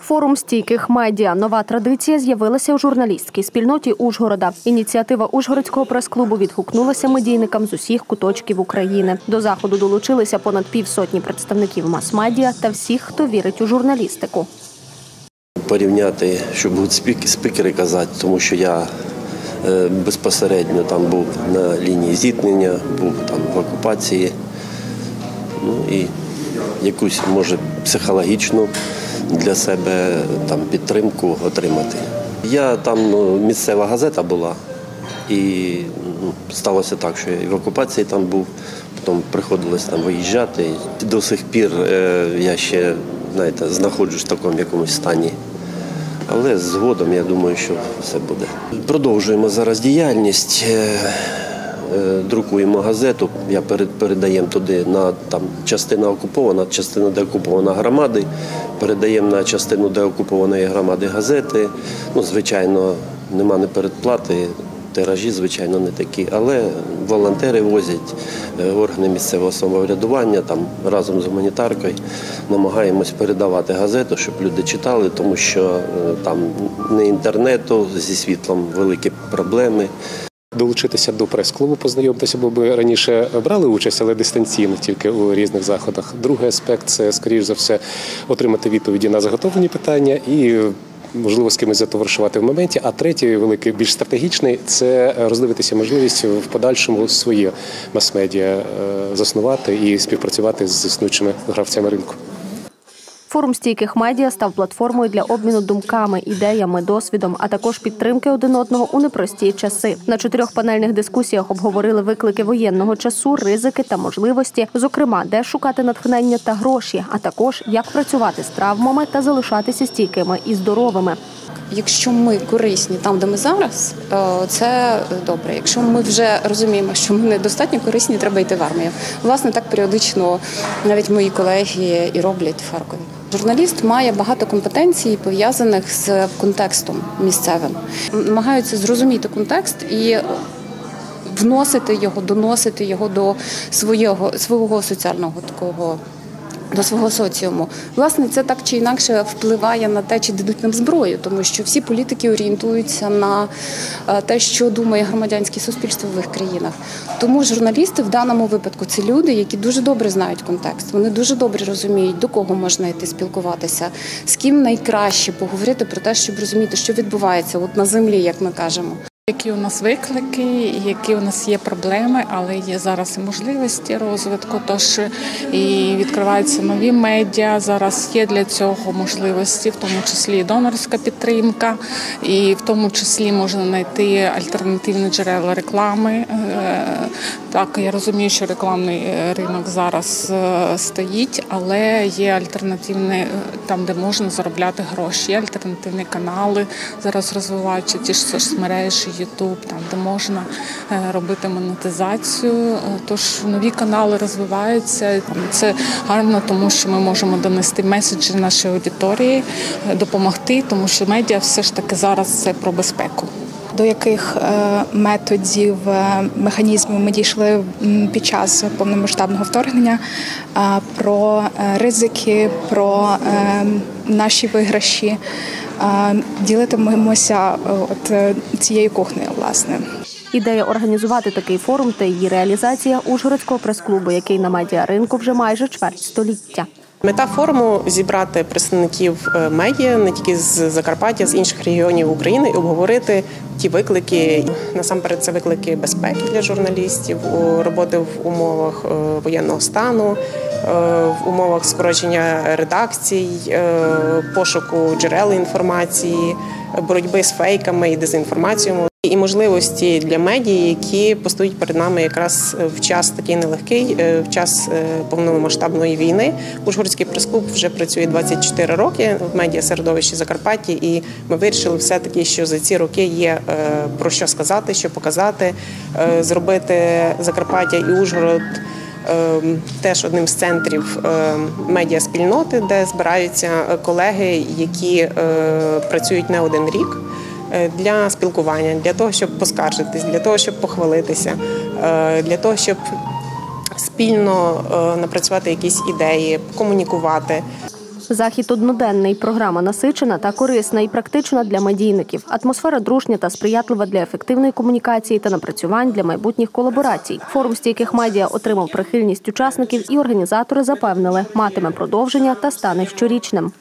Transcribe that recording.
Форум стійких медіа. Нова традиція з'явилася у журналістській спільноті Ужгорода. Ініціатива Ужгородського прес-клубу відгукнулася медійникам з усіх куточків України. До заходу долучилися понад півсотні представників мас-медіа та всіх, хто вірить у журналістику. порівняти, що будуть спік- спікери казати, тому що я е, безпосередньо там був на лінії зіткнення, був там в окупації. Ну і якусь може психологічну для себе там підтримку отримати. Я там ну, місцева газета була, і ну, сталося так, що я і в окупації там був, потім приходилось там виїжджати. До сих пір е, я ще знаєте, знаходжусь в такому якомусь стані. Але згодом я думаю, що все буде. Продовжуємо зараз діяльність. Е, Друкуємо газету. Я передаємо туди на там частина окупована, частина деокупована громади. Передаємо на частину деокупованої громади газети. Ну, звичайно, нема не передплати. Тиражі, звичайно, не такі, але волонтери возять е, органи місцевого самоврядування там разом з гуманітаркою намагаємось передавати газету, щоб люди читали, тому що е, там не інтернету зі світлом великі проблеми. Долучитися до прес-клубу, познайомитися, бо ми раніше брали участь, але дистанційно тільки у різних заходах. Другий аспект це, скоріш за все, отримати відповіді на заготовлені питання і. Можливо, з кимось затоваришувати в моменті. А третій, великий, більш стратегічний, це роздивитися можливість в подальшому своє мас-медіа е, заснувати і співпрацювати з існуючими гравцями ринку. Форум стійких медіа став платформою для обміну думками, ідеями, досвідом, а також підтримки один одного у непрості часи. На чотирьох панельних дискусіях обговорили виклики воєнного часу, ризики та можливості, зокрема, де шукати натхнення та гроші, а також як працювати з травмами та залишатися стійкими і здоровими. Якщо ми корисні там, де ми зараз, е, це добре. Якщо ми вже розуміємо, що ми недостатньо корисні, треба йти в армію. Власне, так періодично навіть мої колеги і роблять в Харкові. Журналіст має багато компетенцій, пов'язаних з контекстом місцевим. Намагаються зрозуміти контекст і вносити його, доносити його до свого, свого соціального такого. До свого соціуму. Власне, це так чи інакше впливає на те, чи дадуть нам зброю, тому що всі політики орієнтуються на е, те, що думає громадянське суспільство в їх країнах. Тому журналісти в даному випадку це люди, які дуже добре знають контекст. Вони дуже добре розуміють, до кого можна йти спілкуватися, з ким найкраще поговорити про те, щоб розуміти, що відбувається от на землі, як ми кажемо. Які у нас виклики, які у нас є проблеми, але є зараз і можливості розвитку. Тож і відкриваються нові медіа. Зараз є для цього можливості, в тому числі і донорська підтримка, і в тому числі можна знайти альтернативні джерела реклами. Так, я розумію, що рекламний е, ринок зараз е, стоїть, але є альтернативні е, там, де можна заробляти гроші. Є альтернативні канали зараз розвиваються ті ж соцмережі, Ютуб, там де можна робити монетизацію. Тож нові канали розвиваються. Це гарно, тому що ми можемо донести меседжі нашій аудиторії, допомогти, тому що медіа все ж таки зараз це про безпеку. До яких е, методів, е, механізмів ми дійшли під час повномасштабного вторгнення, е, про ризики, про наші виграші. Ділитимемося от цією кухнею, власне. Ідея організувати такий форум та її реалізація Ужгородського прес-клубу, який на медіаринку вже майже чверть століття. Мета форуму зібрати представників е, медіа не тільки з Закарпаття, з інших регіонів України і обговорити ті виклики. Насамперед, це виклики безпеки для журналістів, роботи в умовах е, воєнного стану, е, в умовах скорочення редакцій, пошуку джерел інформації, боротьби з фейками і дезінформацією. І можливості для медії, які постають перед нами якраз в час такий нелегкий, е, в час е, повномасштабної війни. Ужгородський прес-клуб вже працює 24 роки в медіасередовищі Закарпатті, і ми вирішили все таки, що за ці роки є е, про що сказати, що показати, зробити Закарпаття і Ужгород. Теж одним з центрів медіаспільноти, де збираються колеги, які працюють не один рік для спілкування, для того, щоб поскаржитись, для того, щоб похвалитися, е, для того, щоб спільно е, напрацювати якісь ідеї, комунікувати. Захід одноденний. Програма насичена та корисна і практична для медійників. Атмосфера дружня та сприятлива для ефективної комунікації та напрацювань для майбутніх колаборацій. Форум стійких медіа отримав прихильність учасників, і організатори запевнили, матиме продовження та стане щорічним.